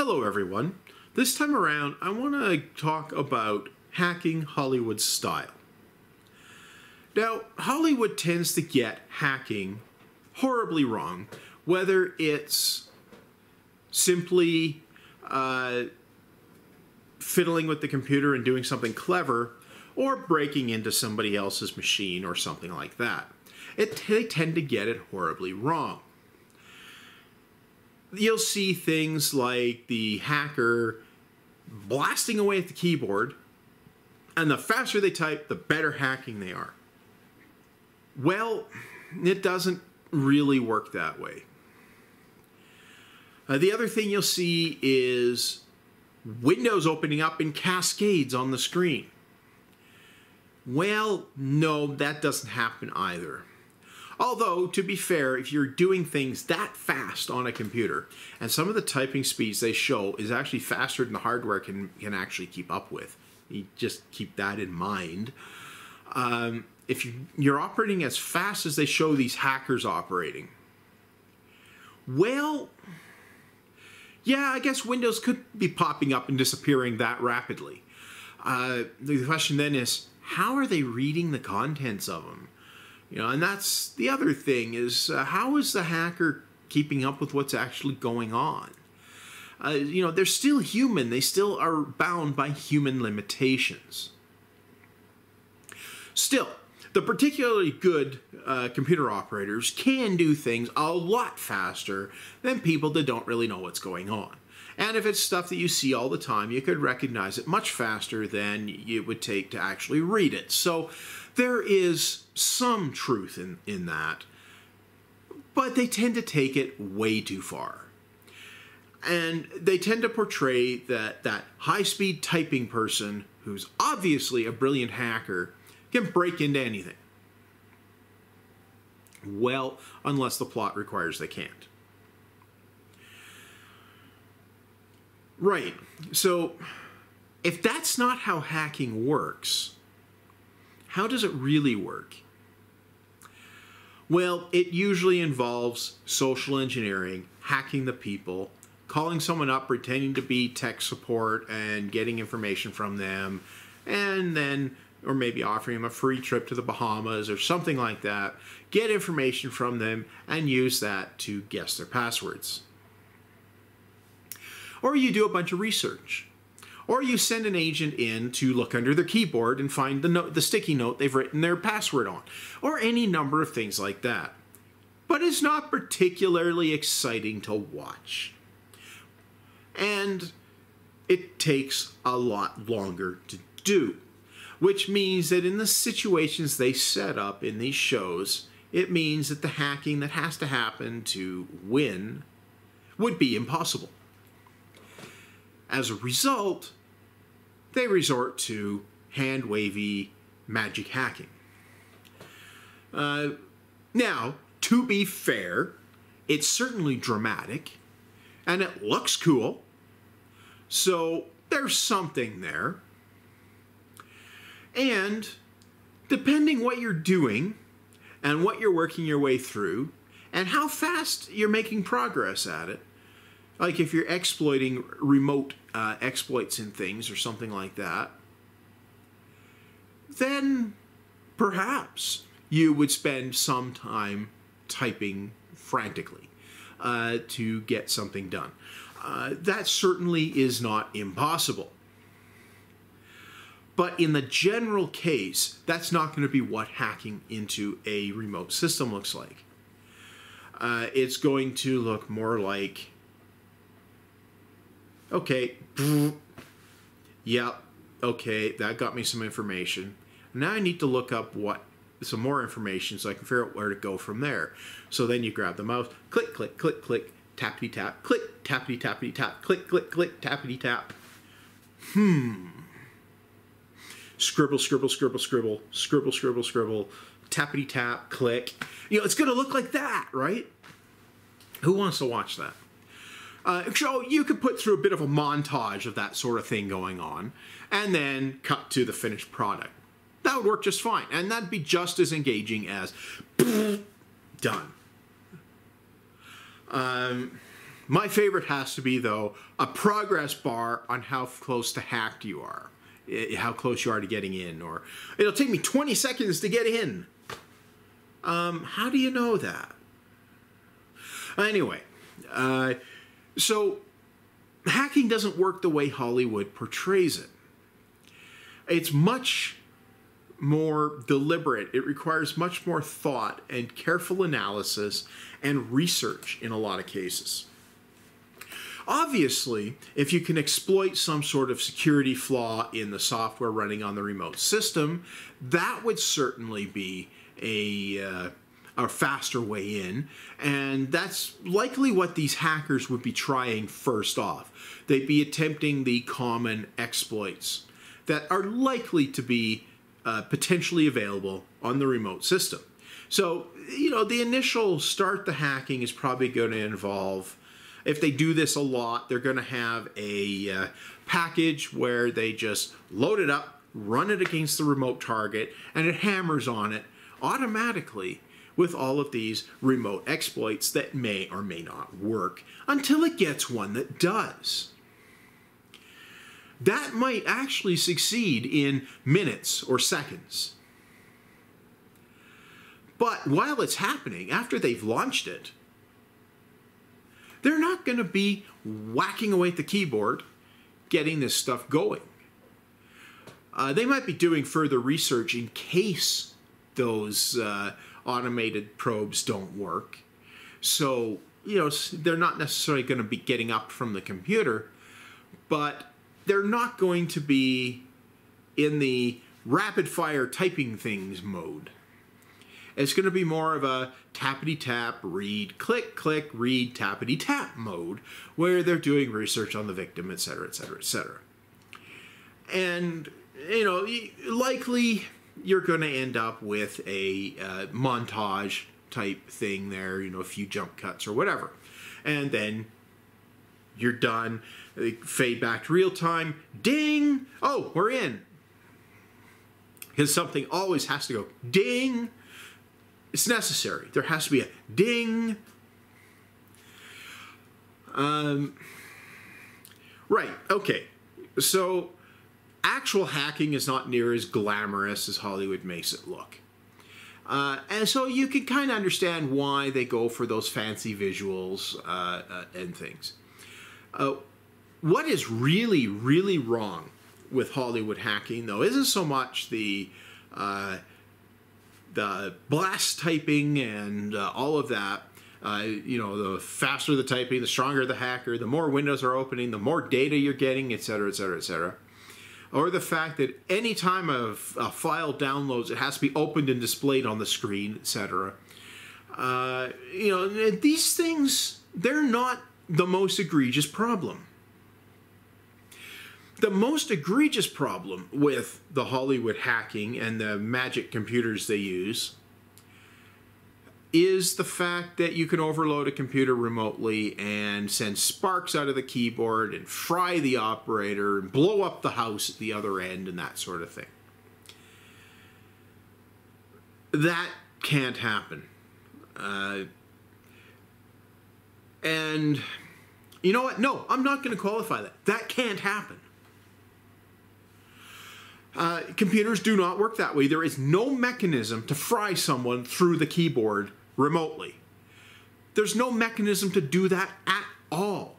Hello, everyone. This time around, I want to talk about hacking Hollywood style. Now, Hollywood tends to get hacking horribly wrong, whether it's simply uh, fiddling with the computer and doing something clever, or breaking into somebody else's machine or something like that. It, they tend to get it horribly wrong you'll see things like the hacker blasting away at the keyboard, and the faster they type, the better hacking they are. Well, it doesn't really work that way. Uh, the other thing you'll see is windows opening up in cascades on the screen. Well, no, that doesn't happen either. Although, to be fair, if you're doing things that fast on a computer, and some of the typing speeds they show is actually faster than the hardware can, can actually keep up with, you just keep that in mind. Um, if you, you're operating as fast as they show these hackers operating, well, yeah, I guess Windows could be popping up and disappearing that rapidly. Uh, the question then is, how are they reading the contents of them? You know, and that's the other thing is uh, how is the hacker keeping up with what's actually going on? Uh, you know, they're still human. They still are bound by human limitations. Still, the particularly good uh, computer operators can do things a lot faster than people that don't really know what's going on. And if it's stuff that you see all the time, you could recognize it much faster than it would take to actually read it. So there is some truth in, in that, but they tend to take it way too far. And they tend to portray that that high-speed typing person who's obviously a brilliant hacker can break into anything. Well, unless the plot requires they can't. Right. So, if that's not how hacking works, how does it really work? Well, it usually involves social engineering, hacking the people, calling someone up, pretending to be tech support, and getting information from them, and then, or maybe offering them a free trip to the Bahamas or something like that, get information from them, and use that to guess their passwords. Or you do a bunch of research. Or you send an agent in to look under their keyboard and find the, note, the sticky note they've written their password on. Or any number of things like that. But it's not particularly exciting to watch. And it takes a lot longer to do. Which means that in the situations they set up in these shows, it means that the hacking that has to happen to win would be impossible. As a result, they resort to hand wavy magic hacking. Uh, now, to be fair, it's certainly dramatic and it looks cool. So there's something there. And depending what you're doing and what you're working your way through and how fast you're making progress at it, like if you're exploiting remote uh, exploits and things or something like that, then perhaps you would spend some time typing frantically uh, to get something done. Uh, that certainly is not impossible. But in the general case, that's not going to be what hacking into a remote system looks like. Uh, it's going to look more like Okay. Yep. Okay, that got me some information. Now I need to look up what some more information so I can figure out where to go from there. So then you grab the mouse, click, click, click, click, tappity tap, click, tappity tappity tap, click, click, click, tappity tap. Hmm. Scribble, scribble, scribble, scribble, scribble, scribble, scribble, tappity tap, click. You know, it's going to look like that, right? Who wants to watch that? Uh, so you could put through a bit of a montage of that sort of thing going on, and then cut to the finished product. That would work just fine, and that'd be just as engaging as done. Um, My favorite has to be, though, a progress bar on how close to hacked you are, eh, how close you are to getting in, or it'll take me 20 seconds to get in. Um, how do you know that? Anyway, uh, so hacking doesn't work the way Hollywood portrays it. It's much more deliberate. It requires much more thought and careful analysis and research in a lot of cases. Obviously, if you can exploit some sort of security flaw in the software running on the remote system, that would certainly be a, uh, a faster way in. And that's likely what these hackers would be trying first off. They'd be attempting the common exploits that are likely to be uh, potentially available on the remote system. So, you know, the initial start the hacking is probably going to involve, if they do this a lot, they're going to have a uh, package where they just load it up, run it against the remote target, and it hammers on it automatically with all of these remote exploits that may or may not work until it gets one that does that might actually succeed in minutes or seconds. But while it's happening, after they've launched it, they're not going to be whacking away at the keyboard getting this stuff going. Uh, they might be doing further research in case those uh, automated probes don't work. So, you know, they're not necessarily going to be getting up from the computer, but they're not going to be in the rapid fire typing things mode. It's going to be more of a tappity tap, read, click, click, read, tappity tap mode where they're doing research on the victim, etc., etc., etc. And, you know, likely you're going to end up with a uh, montage type thing there, you know, a few jump cuts or whatever. And then you're done. Fade back to real time. Ding! Oh, we're in. Because something always has to go ding. It's necessary. There has to be a ding. Um, right, okay. So, actual hacking is not near as glamorous as Hollywood makes it look. Uh, and so you can kind of understand why they go for those fancy visuals uh, uh, and things. Uh, what is really, really wrong with Hollywood hacking, though, isn't so much the uh, the blast typing and uh, all of that. You know, the faster the typing, the stronger the hacker, the more windows are opening, the more data you're getting, et cetera, et cetera, et cetera. Or the fact that any time a, a file downloads, it has to be opened and displayed on the screen, etc. Uh, you know, these things, they're not the most egregious problem. The most egregious problem with the Hollywood hacking and the magic computers they use is the fact that you can overload a computer remotely and send sparks out of the keyboard and fry the operator and blow up the house at the other end and that sort of thing. That can't happen. Uh, and you know what? No, I'm not going to qualify that. That can't happen. Uh, computers do not work that way. There is no mechanism to fry someone through the keyboard remotely. There's no mechanism to do that at all.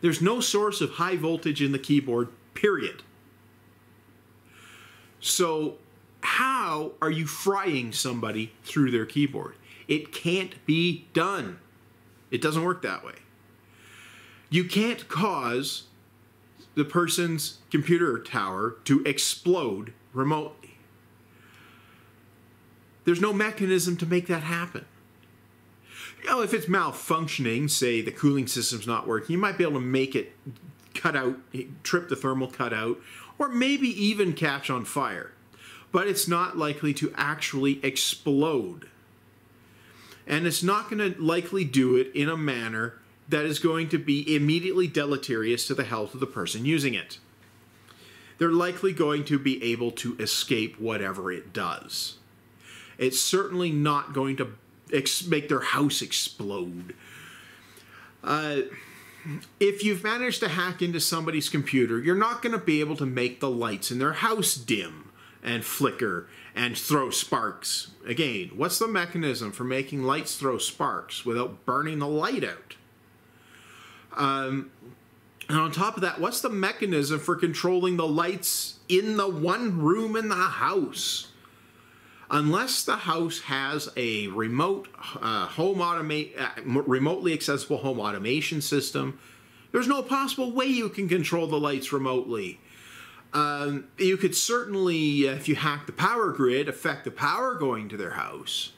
There's no source of high voltage in the keyboard, period. So, how are you frying somebody through their keyboard? It can't be done. It doesn't work that way. You can't cause the person's computer tower to explode remotely. There's no mechanism to make that happen. You know, if it's malfunctioning, say the cooling system's not working, you might be able to make it cut out, trip the thermal cutout, or maybe even catch on fire. But it's not likely to actually explode and it's not going to likely do it in a manner that is going to be immediately deleterious to the health of the person using it. They're likely going to be able to escape whatever it does. It's certainly not going to ex- make their house explode. Uh, if you've managed to hack into somebody's computer, you're not going to be able to make the lights in their house dim and flicker and throw sparks. Again, what's the mechanism for making lights throw sparks without burning the light out? Um, and on top of that, what's the mechanism for controlling the lights in the one room in the house? Unless the house has a remote uh, home automate, uh, remotely accessible home automation system, there's no possible way you can control the lights remotely. Um, you could certainly, uh, if you hack the power grid, affect the power going to their house.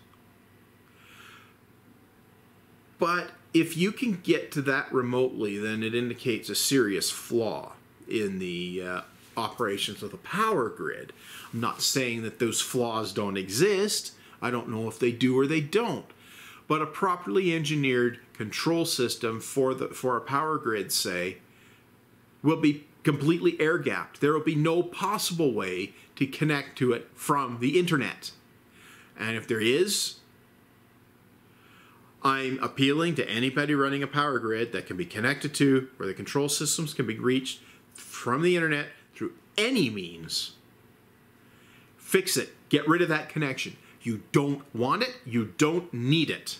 But if you can get to that remotely, then it indicates a serious flaw in the uh, operations of the power grid. I'm not saying that those flaws don't exist. I don't know if they do or they don't. But a properly engineered control system for the for a power grid, say, will be completely air gapped. There will be no possible way to connect to it from the internet. And if there is, I'm appealing to anybody running a power grid that can be connected to, where the control systems can be reached from the internet any means. Fix it. Get rid of that connection. You don't want it. You don't need it.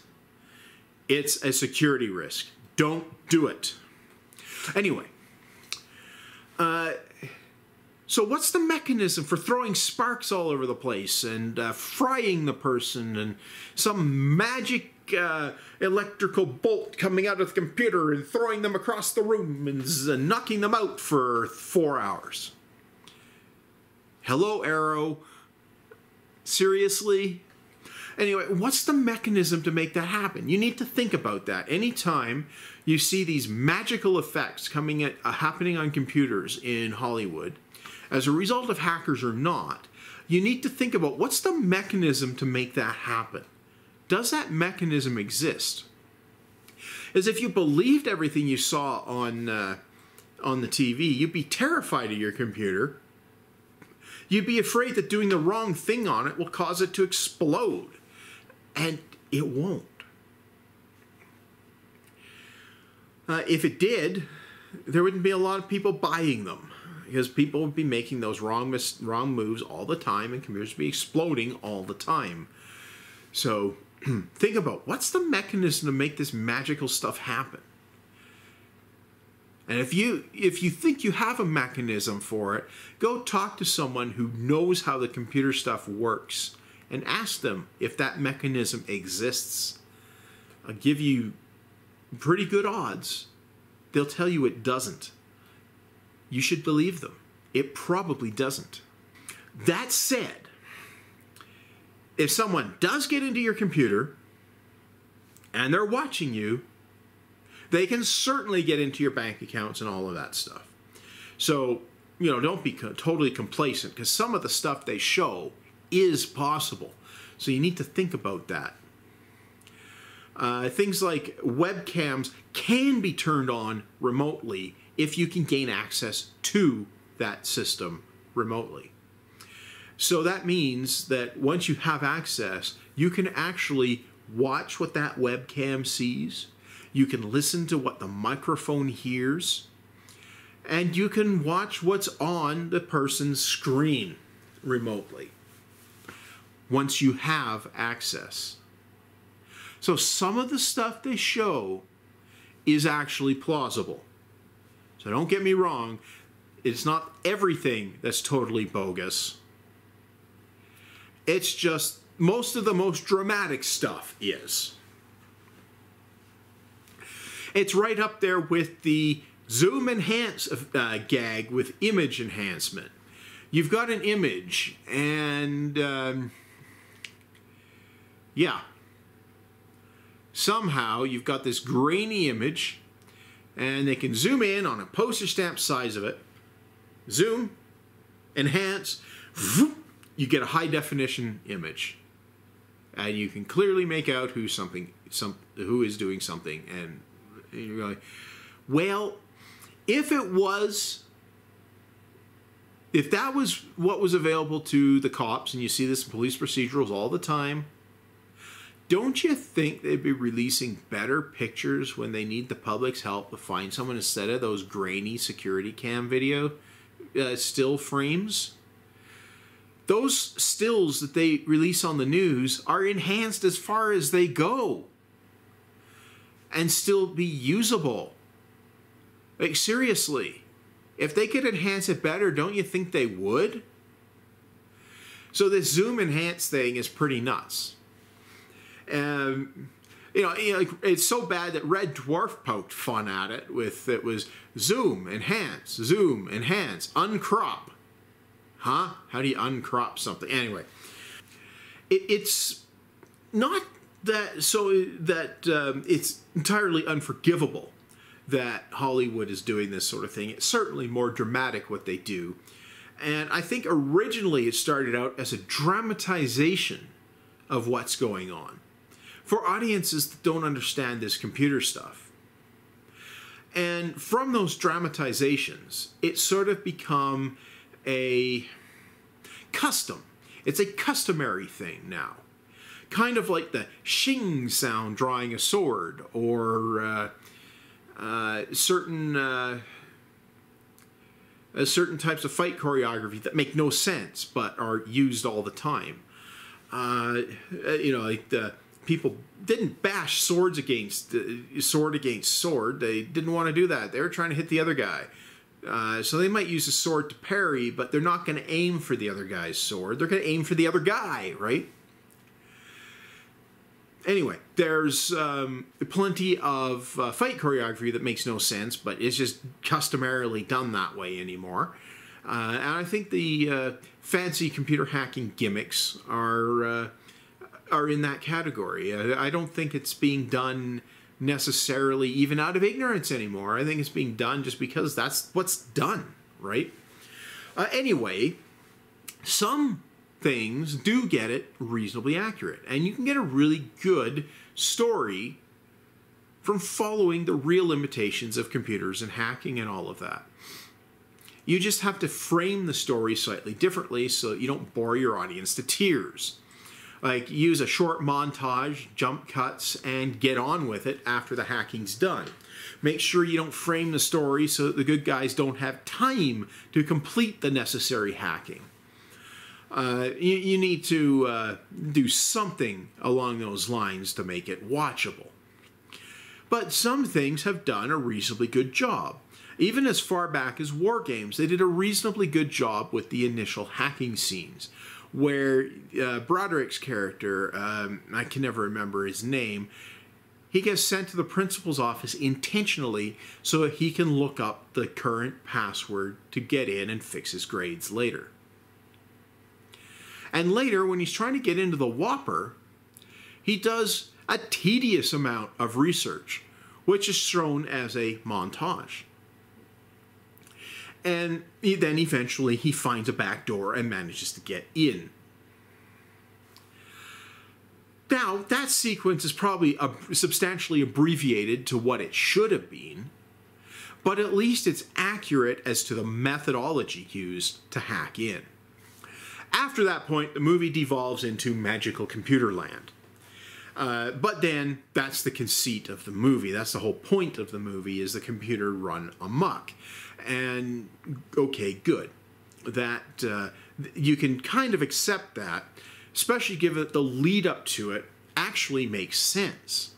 It's a security risk. Don't do it. Anyway, uh, so what's the mechanism for throwing sparks all over the place and uh, frying the person and some magic uh, electrical bolt coming out of the computer and throwing them across the room and knocking them out for four hours? Hello, Arrow. Seriously? Anyway, what's the mechanism to make that happen? You need to think about that. Anytime you see these magical effects coming at uh, happening on computers in Hollywood, as a result of hackers or not, you need to think about what's the mechanism to make that happen. Does that mechanism exist? As if you believed everything you saw on uh, on the TV, you'd be terrified of your computer. You'd be afraid that doing the wrong thing on it will cause it to explode. And it won't. Uh, if it did, there wouldn't be a lot of people buying them because people would be making those wrong wrong moves all the time and computers would be exploding all the time. So think about what's the mechanism to make this magical stuff happen. And if you if you think you have a mechanism for it, go talk to someone who knows how the computer stuff works and ask them if that mechanism exists. I'll give you pretty good odds. They'll tell you it doesn't. You should believe them. It probably doesn't. That said, if someone does get into your computer and they're watching you, they can certainly get into your bank accounts and all of that stuff. So, you know, don't be totally complacent because some of the stuff they show is possible. So you need to think about that. Uh, things like webcams can be turned on remotely if you can gain access to that system remotely. So that means that once you have access, you can actually watch what that webcam sees, you can listen to what the microphone hears, and you can watch what's on the person's screen remotely once you have access. So some of the stuff they show is actually plausible. So don't get me wrong, it's not everything that's totally bogus. It's just most of the most dramatic stuff is. It's right up there with the zoom enhance uh, gag with image enhancement. You've got an image, and um, yeah, somehow you've got this grainy image and they can zoom in on a postage stamp size of it, zoom, enhance, you get a high definition image. And you can clearly make out who something some who is doing something and you're like, well, if it was if that was what was available to the cops and you see this in police procedurals all the time, don't you think they'd be releasing better pictures when they need the public's help to find someone instead of those grainy security cam video uh, still frames? Those stills that they release on the news are enhanced as far as they go and still be usable. Like, seriously, if they could enhance it better, don't you think they would? So, this zoom enhance thing is pretty nuts. Um, you know, it's so bad that Red Dwarf poked fun at it with it was zoom, enhance, zoom, enhance, uncrop. Huh? How do you uncrop something? Anyway, it, it's not that so that um, it's entirely unforgivable that Hollywood is doing this sort of thing. It's certainly more dramatic what they do. And I think originally it started out as a dramatization of what's going on for audiences that don't understand this computer stuff. And from those dramatizations, it's sort of become a custom. It's a customary thing now. Kind of like the shing sound drawing a sword, or uh, uh, certain uh, uh certain types of fight choreography that make no sense but are used all the time. Uh, you know, like the people didn't bash swords against uh, sword against sword. They didn't want to do that. They were trying to hit the other guy. Uh, so they might use a sword to parry, but they're not going to aim for the other guy's sword. They're going to aim for the other guy, right? Anyway, there's um, plenty of uh, fight choreography that makes no sense, but it's just customarily done that way anymore. Uh, and I think the uh, fancy computer hacking gimmicks are uh, are in that category. I don't think it's being done necessarily even out of ignorance anymore. I think it's being done just because that's what's done, right? Uh, anyway, some things do get it reasonably accurate, and you can get a really good story from following the real limitations of computers and hacking and all of that. You just have to frame the story slightly differently so you don't bore your audience to tears like use a short montage, jump cuts, and get on with it after the hacking's done. Make sure you don't frame the story so that the good guys don't have time to complete the necessary hacking. Uh, you, you, need to uh, do something along those lines to make it watchable. But some things have done a reasonably good job. Even as far back as War Games, they did a reasonably good job with the initial hacking scenes where uh, Broderick's character, um, I can never remember his name, he gets sent to the principal's office intentionally so he can look up the current password to get in and fix his grades later. And later, when he's trying to get into the WOPR, he does a tedious amount of research, which is shown as a montage. And then eventually he finds a back door and manages to get in. Now, that sequence is probably substantially abbreviated to what it should have been, but at least it's accurate as to the methodology used to hack in. After that point, the movie devolves into magical computer land. Uh, but then that's the conceit of the movie. That's the whole point of the movie is the computer run amok. And okay, good. That uh, you can kind of accept that, especially given that the lead up to it actually makes sense.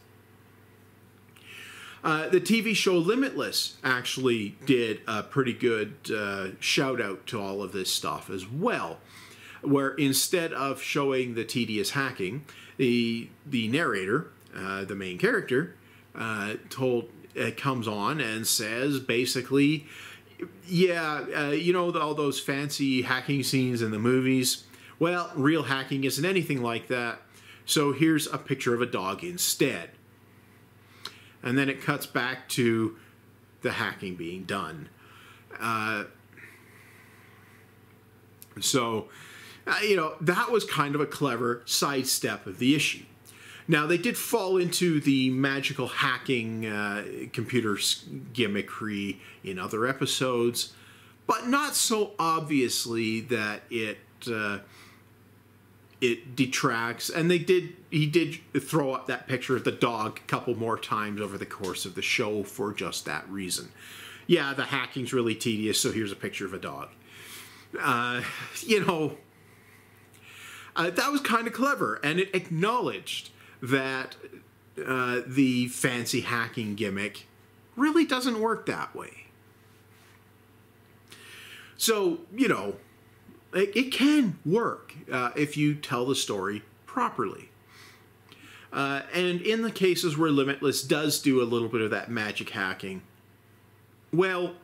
Uh, the TV show Limitless actually did a pretty good uh, shout out to all of this stuff as well, where instead of showing the tedious hacking, the the narrator, uh, the main character, uh, told uh, comes on and says basically, yeah, uh, you know all those fancy hacking scenes in the movies. Well, real hacking isn't anything like that. So here's a picture of a dog instead. And then it cuts back to the hacking being done. Uh, so, uh, you know, that was kind of a clever sidestep of the issue. Now, they did fall into the magical hacking uh, computer gimmickry in other episodes, but not so obviously that it uh, it detracts. And they did he did throw up that picture of the dog a couple more times over the course of the show for just that reason. Yeah the hacking's really tedious so here's a picture of a dog. Uh, you know uh, that was kind of clever and it acknowledged that uh, the fancy hacking gimmick really doesn't work that way so you know it, it can work uh, if you tell the story properly. Uh, and in the cases where Limitless does do a little bit of that magic hacking, well,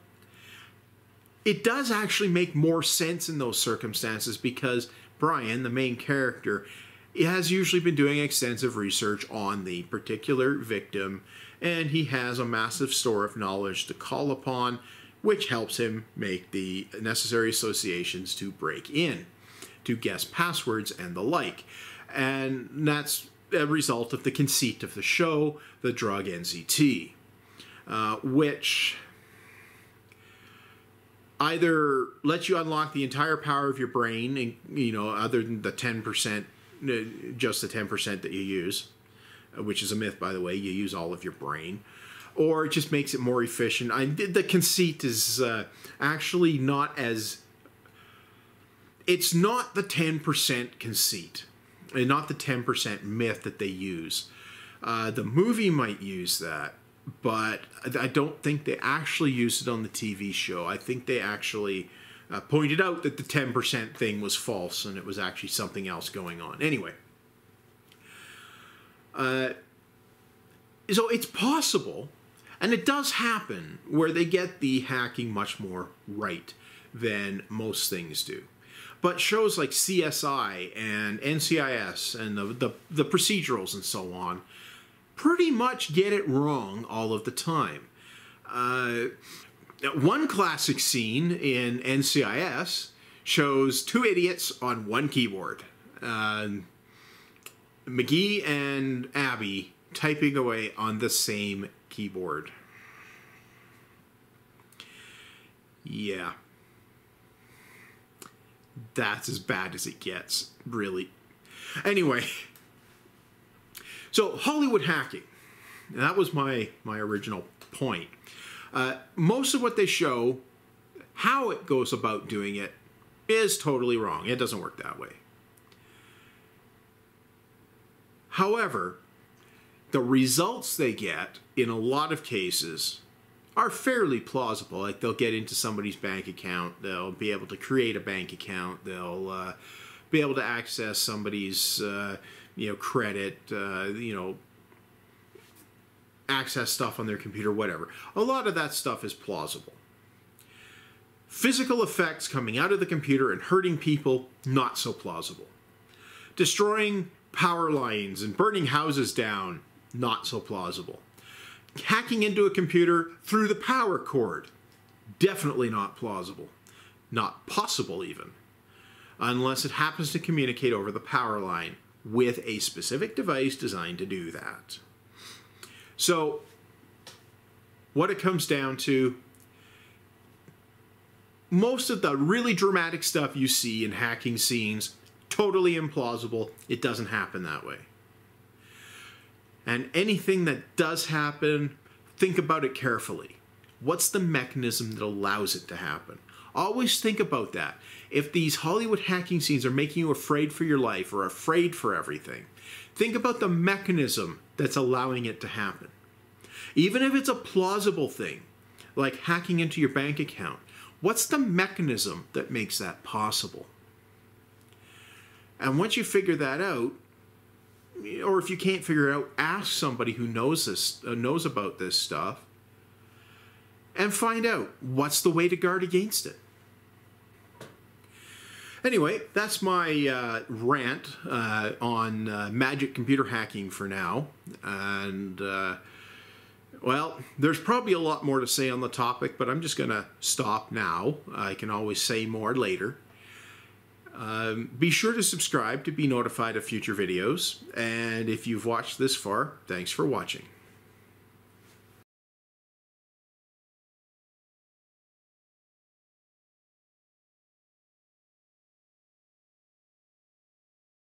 it does actually make more sense in those circumstances because Brian, the main character, has usually been doing extensive research on the particular victim, and he has a massive store of knowledge to call upon which helps him make the necessary associations to break in, to guess passwords and the like. And that's a result of the conceit of the show, the drug NZT, uh, which either lets you unlock the entire power of your brain, and you know, other than the ten percent, uh, just the ten percent that you use, uh, which is a myth, by the way. You use all of your brain, or it just makes it more efficient. I, the conceit is uh, actually not as. It's not the 10% conceit, and not the 10% myth that they use. Uh, the movie might use that, but I don't think they actually used it on the TV show. I think they actually uh, pointed out that the 10% thing was false and it was actually something else going on. Anyway. Uh, so it's possible and it does happen where they get the hacking much more right than most things do. But shows like CSI and NCIS and the, the, the procedurals and so on pretty much get it wrong all of the time. Uh, one classic scene in NCIS shows two idiots on one keyboard. Uh, McGee and Abby typing away on the same keyboard. Yeah. That's as bad as it gets, really. Anyway, so Hollywood hacking. That was my my original point. Uh, most of what they show, how it goes about doing it, is totally wrong. It doesn't work that way. However, the results they get in a lot of cases are fairly plausible. Like they'll get into somebody's bank account, they'll be able to create a bank account, they'll uh, be able to access somebody's uh, you know credit, uh, you know access stuff on their computer, whatever. A lot of that stuff is plausible. Physical effects coming out of the computer and hurting people, not so plausible. Destroying power lines and burning houses down, not so plausible. Hacking into a computer through the power cord, definitely not plausible. Not possible, even. Unless it happens to communicate over the power line with a specific device designed to do that. So, what it comes down to most of the really dramatic stuff you see in hacking scenes totally implausible. It doesn't happen that way. And anything that does happen, think about it carefully. What's the mechanism that allows it to happen? Always think about that. If these Hollywood hacking scenes are making you afraid for your life or afraid for everything, think about the mechanism that's allowing it to happen. Even if it's a plausible thing, like hacking into your bank account, what's the mechanism that makes that possible? And once you figure that out, or if you can't figure it out, ask somebody who knows this, uh, knows about this stuff, and find out what's the way to guard against it. Anyway, that's my uh, rant uh, on uh, magic computer hacking for now. And, uh, well, there's probably a lot more to say on the topic, but I'm just going to stop now. I can always say more later. Um, be sure to subscribe to be notified of future videos. And if you've watched this far, thanks for watching.